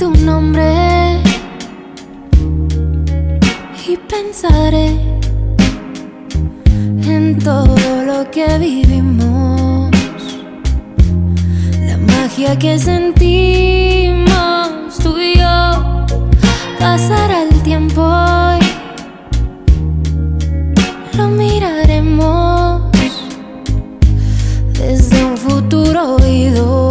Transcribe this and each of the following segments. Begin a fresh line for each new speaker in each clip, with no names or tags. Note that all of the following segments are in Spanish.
nombre y pensaré en todo lo que vivimos, la magia que sentimos tú y yo. Pasará el tiempo y lo miraremos desde un futuro oído.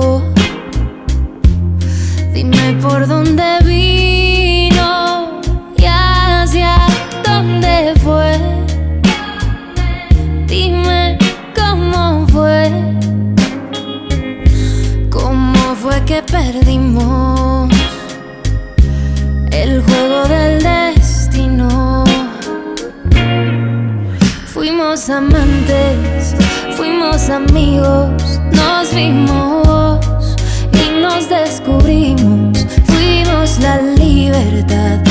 Por dónde vino y hacia dónde fue. Dime cómo fue, cómo fue que perdimos el juego del destino. Fuimos amantes, fuimos amigos, nos vimos y nos descubrimos. La libertad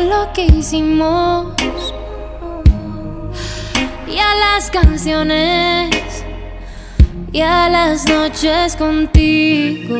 lo que hicimos y a las canciones y a las noches contigo.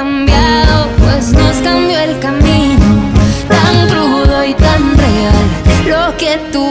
cambiado, pues nos cambió el camino, tan crudo y tan real, lo que tú